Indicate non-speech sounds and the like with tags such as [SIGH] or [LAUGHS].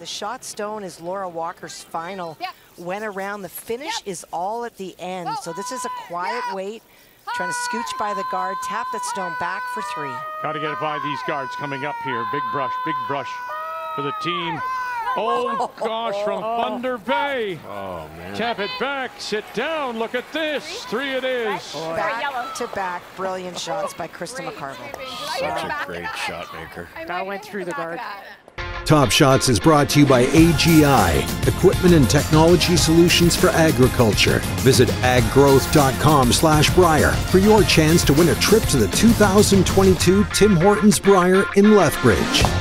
The shot stone is Laura Walker's final. Yep. Went around. The finish Yep. is all at the end. Go. So this is a quiet Yeah. wait. Trying to scooch by the guard, tap that stone back for three. Got to get it by these guards coming up here. Big brush, big brush for the team. Oh, [LAUGHS] oh. gosh, from Thunder Bay. Oh, man. Tap it back, sit down, look at this. Three it is. Sorry, Back yellow. to back, brilliant shots by Krista Great, McCarville. champion. Did I Such a great shot maker. That went through the back of guard. Top Shots is brought to you by AGI, equipment and technology solutions for agriculture. Visit aggrowth.com slash Brier for your chance to win a trip to the 2022 Tim Hortons Brier in Lethbridge.